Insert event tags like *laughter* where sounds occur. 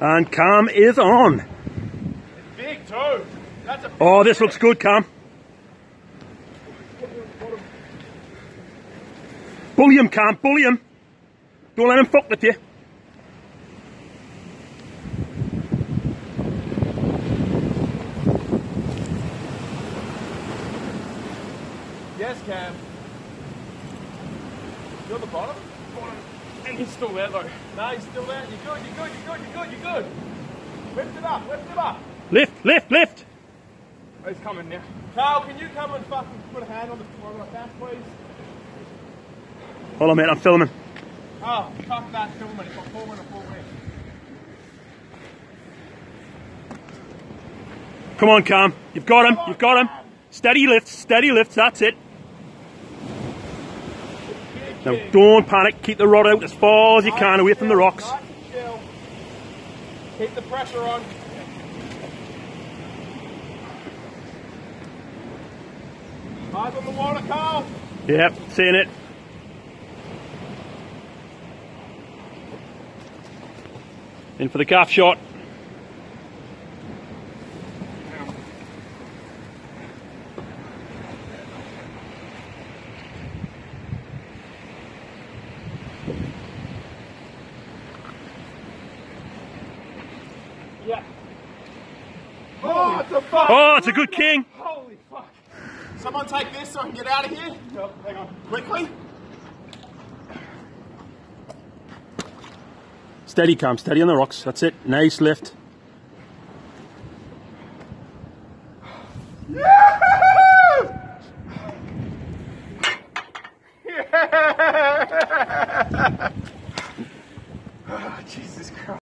And Cam is on. Big too. That's a Oh, this looks good, Cam. Bully him, Cam, bully him. Don't let him fuck with you. yes, Cam. You're the bottom. He's still there though. No, he's still there. You're good. You're good. You're good. You're good. You're good. Lift it up. Lift it up. Lift, lift, lift. Oh, he's coming now. Carl, can you come and fucking put a hand on the on my back, please? Hold on, mate, I'm filming. Oh, fuck that filming. If I'm falling, I'm falling. Come on, Cam. You've got him, you've got him. Steady lifts, steady lifts, that's it. Now, don't panic. Keep the rod out as far as you can away from the rocks. Nice and chill. Keep the pressure on. Eyes on the water, Carl. Yep, seeing it. In for the gaff shot. Yeah. Oh, it's a fuck. Oh, it's a good king. Holy fuck. Someone take this so I can get out of here. No, hang on. Quickly. Steady, Cam, steady on the rocks. That's it. Nice lift. *laughs*